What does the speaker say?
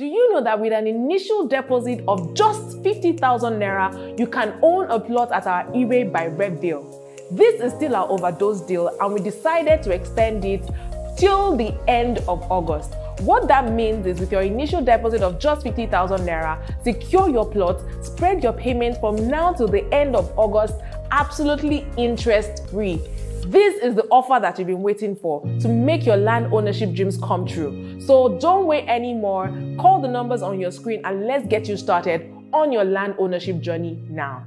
Do you know that with an initial deposit of just 50,000 naira, you can own a plot at our eBay by Web deal? This is still our overdose deal, and we decided to extend it till the end of August. What that means is with your initial deposit of just 50,000 naira, secure your plot, spread your payment from now till the end of August absolutely interest free. This is the offer that you've been waiting for to make your land ownership dreams come true. So don't wait anymore. Call the numbers on your screen and let's get you started on your land ownership journey now.